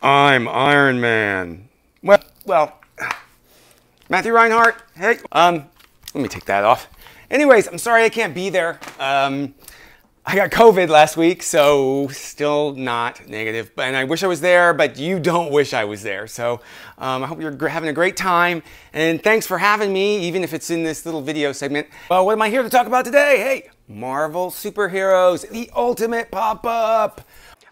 I'm Iron Man. Well, well, Matthew Reinhart. Hey, um, let me take that off. Anyways, I'm sorry I can't be there. Um, I got COVID last week, so still not negative. And I wish I was there, but you don't wish I was there. So um, I hope you're having a great time. And thanks for having me, even if it's in this little video segment. Well, what am I here to talk about today? Hey, Marvel superheroes, the ultimate pop-up.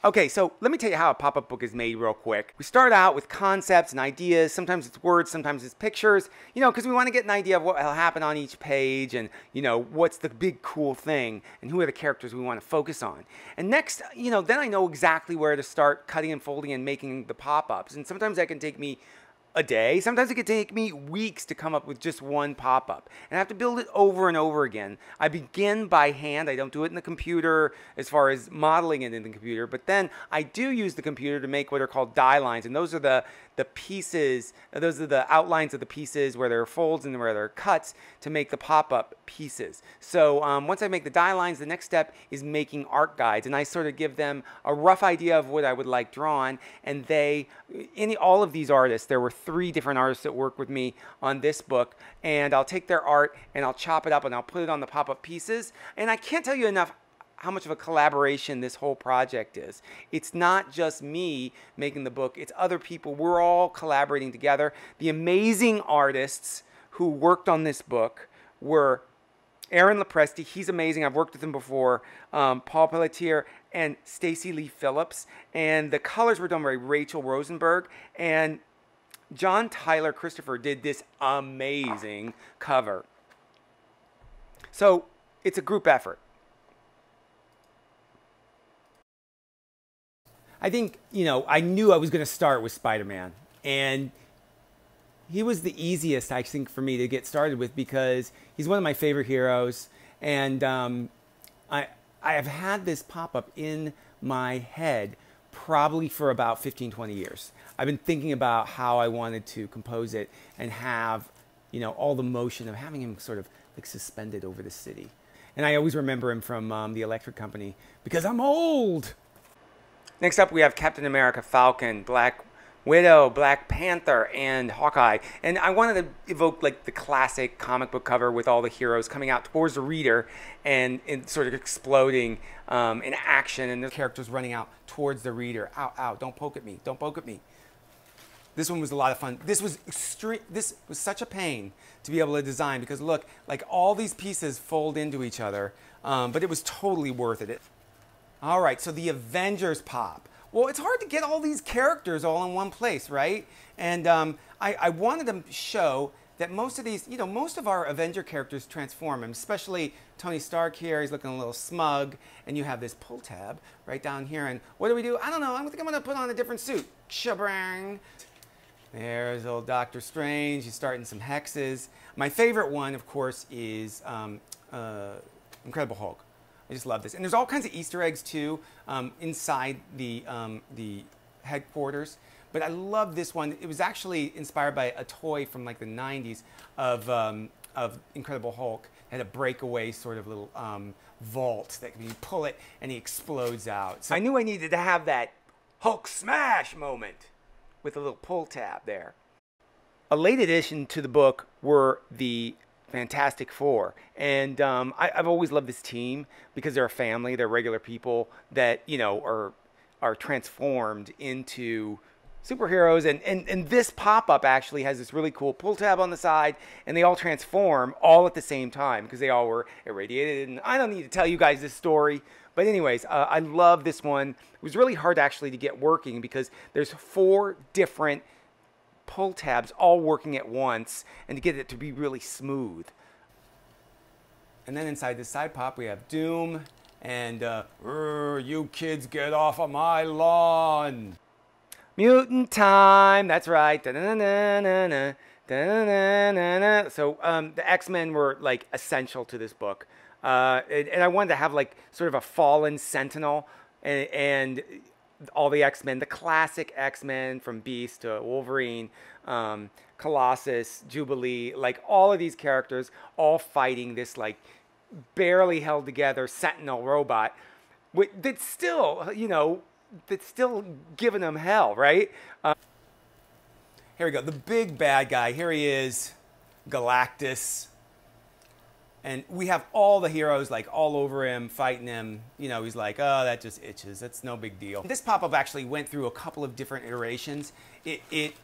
Okay, so let me tell you how a pop-up book is made real quick. We start out with concepts and ideas. Sometimes it's words, sometimes it's pictures, you know, because we want to get an idea of what will happen on each page and, you know, what's the big cool thing and who are the characters we want to focus on. And next, you know, then I know exactly where to start cutting and folding and making the pop-ups. And sometimes that can take me a day. Sometimes it could take me weeks to come up with just one pop-up. And I have to build it over and over again. I begin by hand. I don't do it in the computer as far as modeling it in the computer. But then I do use the computer to make what are called die lines. And those are the, the pieces, those are the outlines of the pieces where there are folds and where there are cuts to make the pop-up pieces. So um, once I make the die lines, the next step is making art guides. And I sort of give them a rough idea of what I would like drawn. And they, any, all of these artists, there were three different artists that work with me on this book. And I'll take their art and I'll chop it up and I'll put it on the pop-up pieces. And I can't tell you enough how much of a collaboration this whole project is. It's not just me making the book, it's other people. We're all collaborating together. The amazing artists who worked on this book were Aaron Lopresti, he's amazing. I've worked with him before. Um, Paul Pelletier and Stacy Lee Phillips. And the colors were done by Rachel Rosenberg. And John Tyler Christopher did this amazing cover. So it's a group effort. I think, you know, I knew I was going to start with Spider Man. And he was the easiest, I think, for me to get started with because he's one of my favorite heroes. And um, I, I have had this pop up in my head probably for about 15, 20 years. I've been thinking about how I wanted to compose it and have, you know, all the motion of having him sort of like suspended over the city. And I always remember him from um, the Electric Company because I'm old. Next up, we have Captain America, Falcon, Black Widow, Black Panther, and Hawkeye. And I wanted to evoke like the classic comic book cover with all the heroes coming out towards the reader and, and sort of exploding um, in action and the characters running out towards the reader. Ow, ow, don't poke at me, don't poke at me. This one was a lot of fun. This was extreme. This was such a pain to be able to design because look, like all these pieces fold into each other, um, but it was totally worth it. All right, so the Avengers pop. Well, it's hard to get all these characters all in one place, right? And um, I, I, wanted to show that most of these, you know, most of our Avenger characters transform, especially Tony Stark here. He's looking a little smug, and you have this pull tab right down here. And what do we do? I don't know. I think I'm going to put on a different suit. Shabrang. There's old Doctor Strange. He's starting some hexes. My favorite one, of course, is um, uh, Incredible Hulk. I just love this. And there's all kinds of Easter eggs too um, inside the, um, the headquarters. But I love this one. It was actually inspired by a toy from like the 90s of, um, of Incredible Hulk. It had a breakaway sort of little um, vault that you pull it and he explodes out. So I knew I needed to have that Hulk smash moment with a little pull tab there. A late addition to the book were the Fantastic Four. And um, I, have always loved this team because they're a family. They're regular people that you know are are transformed into superheroes. And and and this pop up actually has this really cool pull tab on the side, and they all transform all at the same time because they all were irradiated. And I don't need to tell you guys this story. But anyways, uh, I love this one. It was really hard actually to get working because there's four different pull tabs all working at once and to get it to be really smooth. And then inside this side pop, we have Doom and uh, you kids get off of my lawn. Mutant time, that's right. Da -da -da so um, the X-Men were like essential to this book. Uh, and, and, I wanted to have like sort of a fallen sentinel and, and all the X-Men, the classic X-Men from Beast to Wolverine, um, Colossus, Jubilee, like all of these characters all fighting this like barely held together Sentinel robot that's still, you know, that's still giving them hell, right? Uh, here we go. The big bad guy. Here he is, Galactus. And we have all the heroes like all over him, fighting him. You know, he's like, oh, that just itches. That's no big deal. This pop-up actually went through a couple of different iterations. It, it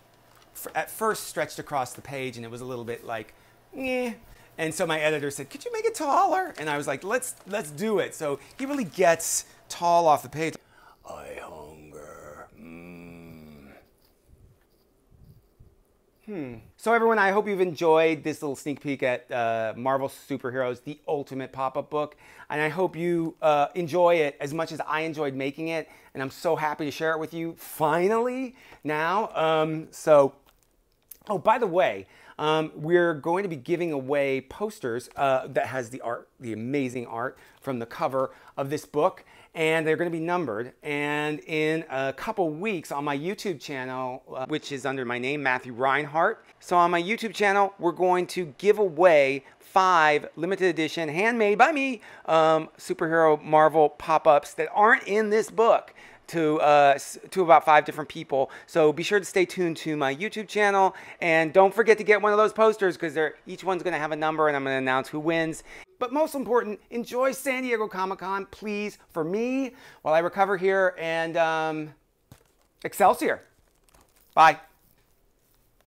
at first stretched across the page and it was a little bit like, eh. And so my editor said, could you make it taller? And I was like, let's, let's do it. So he really gets tall off the page. I hunger. Hmm. So everyone, I hope you've enjoyed this little sneak peek at uh, Marvel Superheroes, the ultimate pop-up book. And I hope you uh, enjoy it as much as I enjoyed making it. And I'm so happy to share it with you finally now. Um, so, oh, by the way, um, we're going to be giving away posters uh, that has the art, the amazing art from the cover of this book and they're going to be numbered. And in a couple weeks on my YouTube channel, uh, which is under my name, Matthew Reinhart. So on my YouTube channel, we're going to give away five limited edition, handmade by me, um, superhero Marvel pop-ups that aren't in this book to uh, to about five different people. So be sure to stay tuned to my YouTube channel and don't forget to get one of those posters because each one's going to have a number and I'm going to announce who wins. But most important, enjoy San Diego Comic Con, please, for me while I recover here and um, Excelsior. Bye.